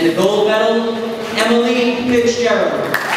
And the gold medal, Emily Fitzgerald.